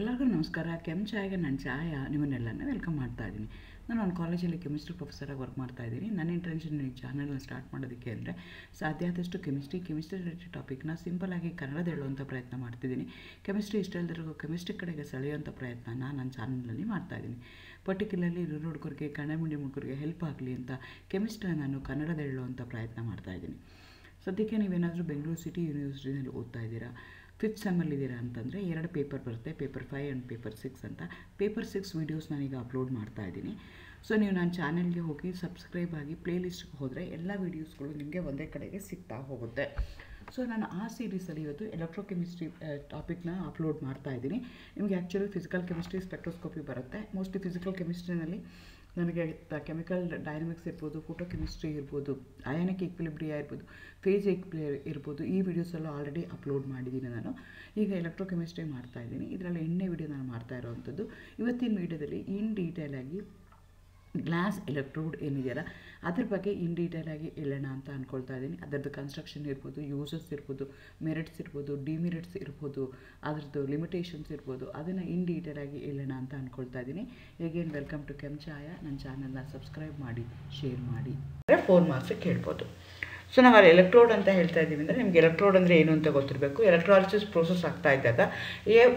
ಎಲ್ಲರಿಗೂ ನಮಸ್ಕಾರ. ಕೆಮ್ ಚಾಯ್ಗೆ ನನ್ನ ಚಾಯ ನಿಮ್ಮನ್ನೆಲ್ಲನೇ ವೆಲ್ಕಮ್ ಮಾಡ್ತಾ ಇದ್ದೀನಿ. ನಾನು ಒಂದು ಕಾಲೇಜಲ್ಲಿ ಕೆಮಿಸ್ಟ್ರಿ ಪ್ರೊಫೆಸರಾಗಿ ವರ್ಕ್ ಮಾಡ್ತಾ ಇದ್ದೀನಿ. ನನ್ನ ಇಂಟೆನ್ಷನ್ ಈ ಚಾನಲ್ನ ಸ್ಟಾರ್ಟ್ ಮಾಡೋದಕ್ಕೆ ಅಂದರೆ ಸಾಧ್ಯ ಆದಷ್ಟು ಕೆಮಿಸ್ಟ್ರಿ ಕೆಮಿಸ್ಟ್ರಿ ರಿಲೇಟೆಡ್ ಟಾಪಿಕ್ನ ಆಗಿ ಕನ್ನಡದ ಹೇಳುವಂಥ ಪ್ರಯತ್ನ ಮಾಡ್ತಿದ್ದೀನಿ. ಕೆಮಿಸ್ಟ್ರಿ ಇಷ್ಟ ಇಲ್ದಿರೋ ಕೆಮಿಸ್ಟ್ರಿ ಕಡೆಗೆ ಸೆಳೆಯುವಂಥ ನಾನು ನನ್ನ ಚಾನಲ್ನಲ್ಲಿ ಮಾಡ್ತಾ ಇದ್ದೀನಿ. ಪರ್ಟಿಕ್ಯುಲರ್ಲಿ ರೂರಲ್ ಹುಡುಗರಿಗೆ ಕನ್ನಡ ಹುಡುಗರಿಗೆ ಹೆಲ್ಪ್ ಆಗಲಿ ಅಂತ ಕೆಮಿಸ್ಟ್ರಿನ ನಾನು ಕನ್ನಡದ ಹೇಳುವಂಥ ಪ್ರಯತ್ನ ಮಾಡ್ತಾ ಇದ್ದೀನಿ. ಸದ್ಯಕ್ಕೆ ನೀವೇನಾದರೂ ಬೆಂಗಳೂರು ಸಿಟಿ ಯೂನಿವರ್ಸಿಟಿನಲ್ಲಿ ಓದ್ತಾ ಇದ್ದೀರಾ? ಫಿಫ್ತ್ ಸೆಮ್ಮಲ್ಲಿ ಇದ್ದೀರಾ ಅಂತಂದರೆ ಎರಡು ಪೇಪರ್ ಬರುತ್ತೆ, paper five and paper six ಅಂತ. ಪೇಪರ್ ಸಿಕ್ಸ್ ವೀಡಿಯೋಸ್ ನಾನೀಗ ಅಪ್ಲೋಡ್ ಮಾಡ್ತಾ ಇದ್ದೀನಿ. ಸೊ ನೀವು ನನ್ನ ಚಾನೆಲ್ಗೆ ಹೋಗಿ ಸಬ್ಸ್ಕ್ರೈಬ್ ಆಗಿ ಪ್ಲೇಲಿಸ್ಟ್ಗೆ ಹೋದರೆ ಎಲ್ಲ ವೀಡಿಯೋಸ್ಗಳು ನಿಮಗೆ ಒಂದೇ ಕಡೆಗೆ ಸಿಗ್ತಾ ಹೋಗುತ್ತೆ. ಸೊ ನಾನು ಆ ಸೀರೀಸಲ್ಲಿ ಇವತ್ತು ಎಲೆಕ್ಟ್ರೋಕೆಮಿಸ್ಟ್ರಿ ಟಾಪಿಕ್ನ ಅಪ್ಲೋಡ್ ಮಾಡ್ತಾ ಇದ್ದೀನಿ. ನಿಮಗೆ ಆ್ಯಕ್ಚುಲಿ ಫಿಸಿಕಲ್ ಕೆಮಿಸ್ಟ್ರಿ ಸ್ಪೆಕ್ಟ್ರೋಸ್ಕೋಪಿ ಬರುತ್ತೆ. ಮೋಸ್ಟ್ಲಿ ಫಿಸಿಕಲ್ ಕೆಮಿಸ್ಟ್ರಿನಲ್ಲಿ ನನಗೆ ಕೆಮಿಕಲ್ ಡೈನಮಿಕ್ಸ್ ಇರ್ಬೋದು, ಫೋಟೋ ಕೆಮಿಸ್ಟ್ರಿ ಇರ್ಬೋದು, ಅಯಾನಿಕ್ ಈಕ್ವಿಲಿಬ್ರಿಯಾ ಇರ್ಬೋದು ಫೇಸ್ ಈಕ್ವಿಲಿ ಇರ್ಬೋದು, ಈ ವಿಡಿಯೋಸೆಲ್ಲ ಆಲ್ರೆಡಿ ಅಪ್ಲೋಡ್ ಮಾಡಿದ್ದೀನಿ ನಾನು. ಈಗ ಎಲೆಕ್ಟ್ರೋ ಕೆಮಿಸ್ಟ್ರಿ ಮಾಡ್ತಾ ಇದ್ದೀನಿ. ಇದರಲ್ಲಿ ಎಣ್ಣೆ ವಿಡಿಯೋ ನಾನು ಮಾಡ್ತಾ ಇರೋವಂಥದ್ದು. ಇವತ್ತಿನ ವಿಡಿಯೋದಲ್ಲಿ ಇನ್ ಡೀಟೇಲಾಗಿ ಗ್ಲಾಸ್ ಎಲೆಕ್ಟ್ರೋಡ್ ಏನಿದೆಯಲ್ಲ, ಅದ್ರ ಬಗ್ಗೆ ಇನ್ ಡೀಟೇಲಾಗಿ ಹೇಳೋಣ ಅಂತ ಅಂದ್ಕೊಳ್ತಾ ಇದ್ದೀನಿ. ಅದರದ್ದು ಕನ್ಸ್ಟ್ರಕ್ಷನ್ ಇರ್ಬೋದು ಯೂಸಸ್ ಇರ್ಬೋದು ಮೆರಿಟ್ಸ್ ಇರ್ಬೋದು ಡಿಮಿರಿಟ್ಸ್ ಇರ್ಬೋದು, ಅದರದ್ದು ಲಿಮಿಟೇಷನ್ಸ್ ಇರ್ಬೋದು, ಅದನ್ನು ಇನ್ ಡೀಟೇಲಾಗಿ ಹೇಳೋಣ ಅಂತ ಅಂದ್ಕೊಳ್ತಾ ಇದ್ದೀನಿ. ಎಗೇನ್ ವೆಲ್ಕಮ್ ಟು ಕೆಂಚಾಯ ನನ್ನ ಚಾನಲ್ನ ಸಬ್ಸ್ಕ್ರೈಬ್ ಮಾಡಿ ಶೇರ್ ಮಾಡಿ. ಫೋನ್ ಫೋರ್ ಮಾರ್ಕ್ಸಿಗೆ ಕೇಳ್ಬೋದು. ಸೊ ನಾವು ಅಲ್ಲಿ ಎಲೆಕ್ಟ್ರೋಡ್ ಅಂತ ಹೇಳ್ತಾ ಇದ್ದೀವಿ ಅಂದರೆ ನಿಮಗೆ ಎಲೆಕ್ಟ್ರೋಡ್ ಅಂದರೆ ಏನು ಅಂತ ಗೊತ್ತಿರಬೇಕು. ಎಲೆಕ್ಟ್ರಾಲಿಸಿಸ್ ಪ್ರೋಸೆಸ್ ಆಗ್ತಾ ಇದ್ದಾಗ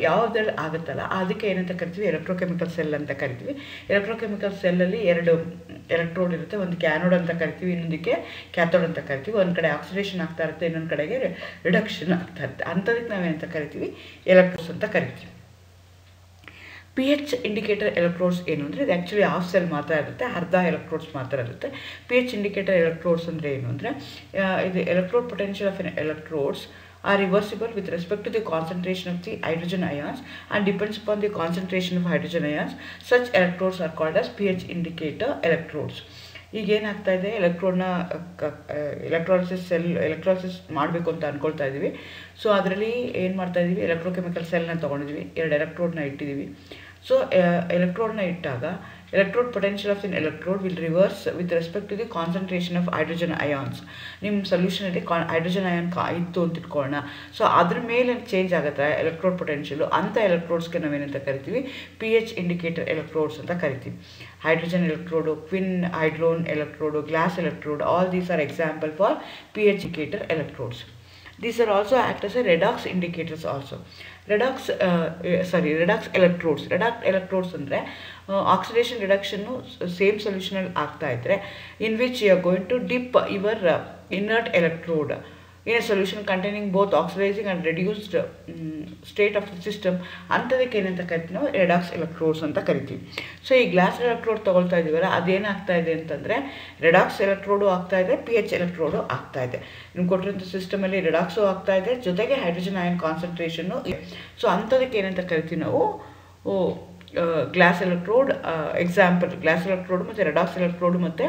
ಯಾವುದ್ರಲ್ಲಿ ಆಗುತ್ತಲ್ಲ, ಅದಕ್ಕೆ ಏನಂತ ಕರಿತೀವಿ? ಎಲೆಕ್ಟ್ರೋಕೆಮಿಕಲ್ ಸೆಲ್ ಅಂತ ಕರಿತೀವಿ. ಎಲೆಕ್ಟ್ರೋಕೆಮಿಕಲ್ ಸೆಲ್ಲಲ್ಲಿ ಎರಡು ಎಲೆಕ್ಟ್ರೋಡ್ ಇರುತ್ತೆ. ಒಂದು ಕ್ಯಾನೋಡ್ ಅಂತ ಕರಿತೀವಿ, ಇನ್ನೊಂದಕ್ಕೆ ಕ್ಯಾಥೋಡ್ ಅಂತ ಕರಿತೀವಿ. ಒಂದು ಕಡೆ ಆಕ್ಸಿಡೇಷನ್ ಆಗ್ತಾ ಇರುತ್ತೆ, ಇನ್ನೊಂದು ಕಡೆಗೆ ರಿಡಕ್ಷನ್ ಆಗ್ತಾ ಇರುತ್ತೆ. ಅಂಥದಕ್ಕೆ ನಾವೇನಂತ ಕರಿತೀವಿ? ಎಲೆಕ್ಟ್ರೋಸ್ ಅಂತ ಕರಿತೀವಿ. ಪಿ ಎಚ್ ಇಂಡಿಕೇಟರ್ ಎಲೆಕ್ಟ್ರೋಡ್ಸ್ ಏನು ಅಂದರೆ ಇದು ಆ್ಯಕ್ಚುಲಿ ಆಫ್ ಸೆಲ್ ಮಾತ್ರ ಇರುತ್ತೆ, ಅರ್ಧ ಎಲೆಕ್ಟ್ರೋಡ್ಸ್ ಮಾತ್ರ ಇರುತ್ತೆ. ಪಿ ಎಚ್ ಇಂಡಿಕೇಟರ್ ಎಲೆಕ್ಟ್ರೋಡ್ಸ್ ಅಂದರೆ ಏನು ಅಂದರೆ ಇದು electrode potential of an electrodes are reversible with respect to the concentration of the hydrogen ions and depends upon the concentration of hydrogen ions. Such electrodes are called as pH indicator electrodes. ಈಗ ಏನಾಗ್ತಾ ಇದೆ? ಎಲೆಕ್ಟ್ರೋಡ್ನ electrolysis cell electrolysis ಮಾಡಬೇಕು ಅಂತ ಅಂದ್ಕೊಳ್ತಾ ಇದ್ದೀವಿ so ಅದರಲ್ಲಿ ಏನು ಮಾಡ್ತಾ ಇದ್ದೀವಿ ಎಲೆಕ್ಟ್ರೋಕೆಮಿಕಲ್ ಸೆಲ್ನ ತೊಗೊಂಡಿದ್ವಿ. ಎರಡು ಎಲೆಕ್ಟ್ರೋಡ್ನ ಇಟ್ಟಿದ್ದೀವಿ ಸೊ ಎಲೆಕ್ಟ್ರೋಡ್ನ ಇಟ್ಟಾಗ electrode potential of in electrode will reverse with respect to the concentration of hydrogen ions ನಿಮ್ಮ ಸೊಲ್ಯೂಷನಲ್ಲಿ ಕಾ ಹೈಡ್ರೋಜನ್ ಅಯಾನ್ ಇತ್ತು ಅಂತ ಇಟ್ಕೊಳ್ಳೋಣ. ಸೊ ಅದ್ರ ಮೇಲೆ ಚೇಂಜ್ ಆಗುತ್ತೆ ಎಲೆಕ್ಟ್ರೋಡ್ ಪೊಟೆನ್ಷಿಯಲು ಅಂಥ ಎಲೆಕ್ಟ್ರೋಡ್ಸ್ಗೆ ನಾವೇನಂತ ಕರಿತೀವಿ? ಪಿ ಎಚ್ ಇಂಡಿಕೇಟರ್ ಎಲೆಕ್ಟ್ರೋಡ್ಸ್ ಅಂತ ಕರಿತೀವಿ. Hydrogen electrode quinhydrone electrode glass electrode all these are example for P H indicator electrodes are also act as a redox indicators also. Redox sorry redox electrodes electrodes. Electrodes ಅಂದರೆ oxidation reduction same ಸೊಲ್ಯೂಷನಲ್ಲಿ ಆಗ್ತಾ ಇದ್ದರೆ in which you are going to dip your inert electrode in solution containing both oxidising and reduced state of the system ಅಂಥದಕ್ಕೆ ಏನಂತ ಕರಿತೀವಿ ನಾವು? Redox electrodes ಅಂತ ಕರಿತೀವಿ. So ಈ ಗ್ಲಾಸ್ ಎಲೆಕ್ಟ್ರೋಡ್ ತೊಗೊಳ್ತಾ ಇದೀವಲ್ಲ ಅದೇನಾಗ್ತಾ ಇದೆ ಅಂತಂದರೆ ರೆಡಾಕ್ಸ್ ಎಲೆಕ್ಟ್ರೋಡು ಆಗ್ತಾ ಇದೆ ಪಿ ಎಚ್ ಎಲೆಕ್ಟ್ರೋಡು ಆಗ್ತಾ ಇದೆ. ನಿಮ್ಗೆ ಕೊಟ್ಟಿರೋಂಥ ಸಿಸ್ಟಮಲ್ಲಿ ರೆಡಾಕ್ಸು ಆಗ್ತಾ ಇದೆ, ಜೊತೆಗೆ ಹೈಡ್ರೋಜನ್ ಆಯನ್ ಕಾನ್ಸಂಟ್ರೇಷನ್ನು ಸೊ ಅಂಥದಕ್ಕೆ ಏನಂತ ಕರಿತೀವಿ ನಾವು? Glass electrode example glass electrode ಮತ್ತು ರೆಡಾಕ್ಸ್ ಎಲೆಕ್ಟ್ರೋಡ್ ಮತ್ತು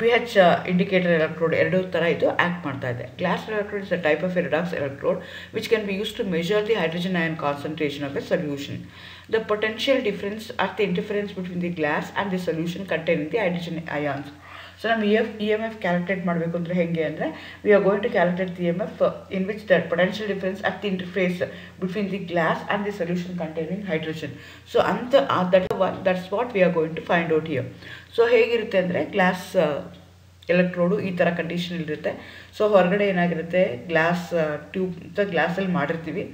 ಪಿ ಎಚ್ ಇಂಡಿಕೇಟರ್ ಎಲೆಕ್ಟ್ರೋಡ್ ಎರಡು ಥರ ಇದು ಆ್ಯಕ್ಟ್ ಮಾಡ್ತಾ ಇದೆ. Glass electrode is a type of redox redox electrode which can be use to measure the hydrogen ion concentration of a solution the potential difference are the interference between the glass and the solution containing the hydrogen ions so ನಮ್ಮ E F E M F calculate ಮಾಡಬೇಕು ಅಂದರೆ ಹೇಗೆ ಅಂದರೆ we are going to calculate the M F in which that potential difference at the interface between the glass and the solution containing hydrogen so ಅಂತ that that's what we are going to find out here so ಹೇಗಿರುತ್ತೆ ಅಂದರೆ glass electrode ಈ ಥರ condition ಇರುತ್ತೆ so ಹೊರಗಡೆ ಏನಾಗಿರುತ್ತೆ glass tube ಅಂತ ಗ್ಲಾಸಲ್ಲಿ ಮಾಡಿರ್ತೀವಿ.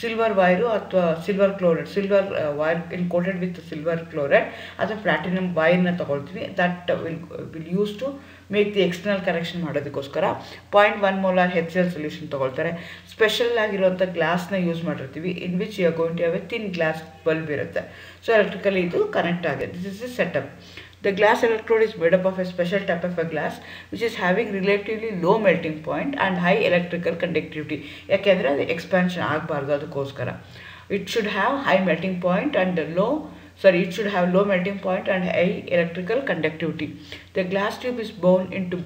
ಸಿಲ್ವರ್ ವೈರು ಅಥವಾ silver chloride silver wire in coated with silver chloride ಅಥವಾ ಪ್ಲಾಟಿನಮ್ ವೈರ್ನ ತೊಗೊಳ್ತೀವಿ. That will will use to make the external correction ಮಾಡೋದಕ್ಕೋಸ್ಕರ point one molar H L solution ತೊಗೊಳ್ತಾರೆ ಸ್ಪೆಷಲ್ ಆಗಿರುವಂಥ ಗ್ಲಾಸ್ನ ಯೂಸ್ ಮಾಡಿರ್ತೀವಿ. In which you going to have thin glass bulb ಇರುತ್ತೆ. So electrically ಇದು ಕನೆಕ್ಟ್ ಆಗಿದೆ this is a setup The glass electrode is made up of a special type of a glass which is having relatively low melting point and high electrical conductivity. ಯಾಕೆಂದರೆ ಅದು expansion ಆಗಬಾರ್ದು ಅದಕ್ಕೋಸ್ಕರ it should have high melting point and low sorry it should have low melting point and high electrical conductivity the glass tube is blown into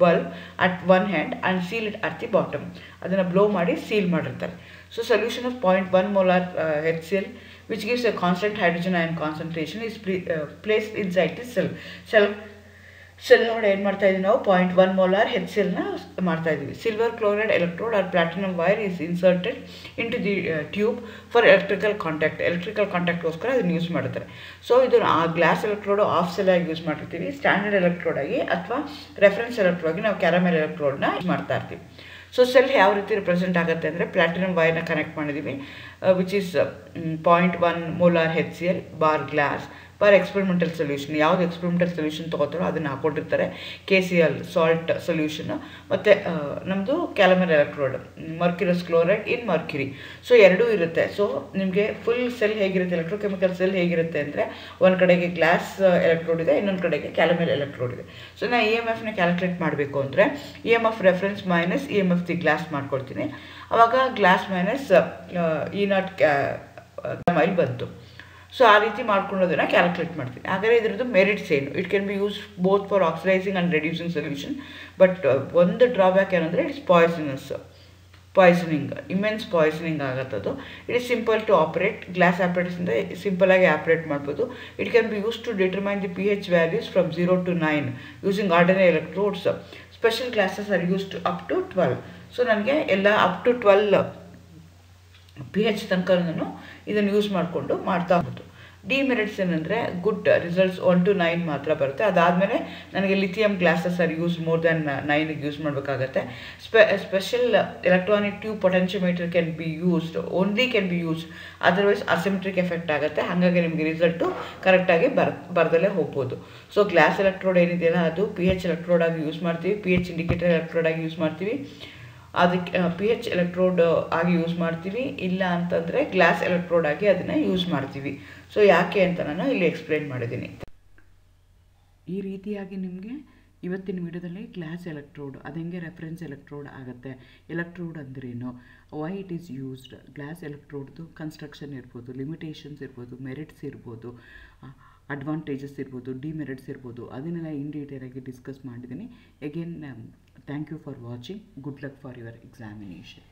bulb at one end and sealed at the bottom ಅದನ್ನು blow ಮಾಡಿ seal ಮಾಡಿರ್ತಾರೆ so solution of point one molar H C L which gives a constant hydrogen ion concentration is uh, placed inside the cell. Cell cell ನೋಡಿ ಏನು ಮಾಡ್ತಾ ಇದೀವಿ ನಾವು? Point one molar ಹೆಚ್ ಸೆಲ್ನ ಮಾಡ್ತಾ ಇದ್ದೀವಿ silver chloride electrode are platinum wire is inserted into the tube for electrical contact electrical ಕಾಂಟ್ಯಾಕ್ಟ್ಗೋಸ್ಕರ ಅದನ್ನು ಯೂಸ್ ಮಾಡ್ತಾರೆ ಸೊ ಇದು ಆ ಗ್ಲಾಸ್ ಎಲೆಕ್ಟ್ರೋಡು ಆಫ್ ಸೆಲ್ ಆಗಿ ಯೂಸ್ ಮಾಡಿರ್ತೀವಿ ಸ್ಟ್ಯಾಂಡರ್ಡ್ ಎಲೆಕ್ಟ್ರೋಡ್ ಆಗಿ ಅಥವಾ ರೆಫರೆನ್ಸ್ ಎಲೆಕ್ಟ್ರೋಡ್ ಆಗಿ ನಾವು ಕ್ಯಾರಮೆಲ್ ಎಲೆಕ್ಟ್ರೋಡ್ನ ಯೂಸ್ ಮಾಡ್ತಾ ಇರ್ತೀವಿ. ಸೊ ಸೆಲ್ ಯಾವ ರೀತಿ ರಿಪ್ರೆಸೆಂಟ್ ಆಗುತ್ತೆ ಅಂದರೆ ಪ್ಲಾಟಿನಮ್ ವೈರ್ನ ಕನೆಕ್ಟ್ ಮಾಡಿದ್ದೀವಿ which is point one molar H C L bar glass per experimental solution ಯಾವ್ದು ಎಕ್ಸ್ಪೆರಿಮೆಂಟಲ್ ಸೊಲ್ಯೂಷನ್ ತೊಗೋತಾರೋ ಅದನ್ನು ಹಾಕೊಂಡಿರ್ತಾರೆ. K C L salt solution ಮತ್ತು ನಮ್ಮದು calomel electrode mercurous chloride in mercury so ಎರಡೂ ಇರುತ್ತೆ. ಸೊ ನಿಮಗೆ ಫುಲ್ ಸೆಲ್ ಹೇಗಿರುತ್ತೆ ಎಲೆಕ್ಟ್ರೋಕೆಮಿಕಲ್ ಸೆಲ್ ಹೇಗಿರುತ್ತೆ ಅಂದರೆ, ಒಂದು ಕಡೆಗೆ ಗ್ಲಾಸ್ ಎಲೆಕ್ಟ್ರೋಡ್ ಇದೆ, ಇನ್ನೊಂದು ಕಡೆಗೆ ಕ್ಯಾಲಮರ್ ಎಲೆಕ್ಟ್ರೋಡ್ ಇದೆ. ಸೊ ನಾನು ಇ ಎಂ ಎಫ್ನ ಕ್ಯಾಲ್ಕುಲೇಟ್ ಮಾಡಬೇಕು ಅಂದರೆ E M F reference minus E M F the glass ಮಾಡ್ಕೊಳ್ತೀನಿ. ಅವಾಗ ಗ್ಲಾಸ್ ಮೈನಸ್ ಇ ನಾಟ್ ಮೈಲ್ ಬಂತು. ಸೊ ಆ ರೀತಿ ಮಾಡ್ಕೊಳ್ಳೋದನ್ನು ಕ್ಯಾಲ್ಕುಲೇಟ್ ಮಾಡ್ತೀನಿ. ಹಾಗಾದರೆ ಇದರದ್ದು ಮೆರಿಟ್ಸ್ ಏನು? It can be use both for oxidising and reducing solution but ಒಂದು ಡ್ರಾಬ್ಯಾಕ್ ಏನಂದರೆ it's poisonous poisoning immense poisoning ಆಗತ್ತದು. It is simple to operate glass ಆಪ್ರೇಟರ್ಸಿಂದ ಸಿಂಪಲಾಗಿ ಆಪ್ರೇಟ್ ಮಾಡ್ಬೋದು. It can be use to determine the P H values from zero to nine using ordinary electrodes special glasses are use to up to twelve so ನನಗೆ ಎಲ್ಲ up to twelve P H ತನಕ ನಾನು ಇದನ್ನು use ಮಾಡಿಕೊಂಡು ಮಾಡ್ತಾ ಹೋಗೋದು. Demerits ಏನಂದರೆ good results one to nine ಮಾತ್ರ ಬರುತ್ತೆ. ಅದಾದಮೇಲೆ ನನಗೆ lithium glasses are use more than ನೈನಿಗೆ use ಮಾಡಬೇಕಾಗತ್ತೆ. ಸ್ಪೆ special electronic tube potentiometer can be used only can be use otherwise asymmetric effect ಆಗುತ್ತೆ. ಹಾಗಾಗಿ ನಿಮಗೆ ರಿಸಲ್ಟು ಕರೆಕ್ಟಾಗಿ ಬರ್, ಬರ್ದಲ್ಲೇ ಹೋಗ್ಬೋದು. ಸೊ ಗ್ಲಾಸ್ ಎಲೆಕ್ಟ್ರೋಡ್ ಏನಿದೆಯಲ್ಲ ಅದು ಪಿ ಎಚ್ ಎಲೆಕ್ಟ್ರೋಡಾಗಿ ಯೂಸ್ ಮಾಡ್ತೀವಿ. ಪಿ ಎಚ್ ಇಂಡಿಕೇಟರ್ ಎಲೆಕ್ಟ್ರೋಡಾಗಿ ಯೂಸ್ ಮಾಡ್ತೀವಿ. ಅದಕ್ಕೆ ಪಿ ಎಚ್ ಎಲೆಕ್ಟ್ರೋಡ್ ಆಗಿ ಯೂಸ್ ಮಾಡ್ತೀವಿ. ಇಲ್ಲ ಅಂತಂದರೆ ಗ್ಲಾಸ್ ಎಲೆಕ್ಟ್ರೋಡ್ ಆಗಿ ಅದನ್ನು ಯೂಸ್ ಮಾಡ್ತೀವಿ. ಸೊ ಯಾಕೆ ಅಂತ ನಾನು ಇಲ್ಲಿ ಎಕ್ಸ್ಪ್ಲೇನ್ ಮಾಡಿದ್ದೀನಿ. ಈ ರೀತಿಯಾಗಿ ನಿಮಗೆ ಇವತ್ತಿನ ವಿಡಿಯೋದಲ್ಲಿ ಗ್ಲಾಸ್ ಎಲೆಕ್ಟ್ರೋಡ್ ಅದು ಹೆಂಗೆ ರೆಫರೆನ್ಸ್ ಎಲೆಕ್ಟ್ರೋಡ್ ಆಗುತ್ತೆ? ಎಲೆಕ್ಟ್ರೋಡ್ ಅಂದ್ರೇನು? Why it is used glass ಎಲೆಕ್ಟ್ರೋಡ್ದು construction ಇರ್ಬೋದು ಲಿಮಿಟೇಷನ್ಸ್ ಇರ್ಬೋದು ಮೆರಿಟ್ಸ್ ಇರ್ಬೋದು. ಅಡ್ವಾಂಟೇಜಸ್ ಇರ್ಬೋದು ಡಿಮೆರಿಟ್ಸ್ ಇರ್ಬೋದು, ಅದನ್ನೆಲ್ಲ ಇನ್ ಡೀಟೇಲಾಗಿ ಡಿಸ್ಕಸ್ ಮಾಡಿದ್ದೀನಿ. Again thank you for watching good luck for your examination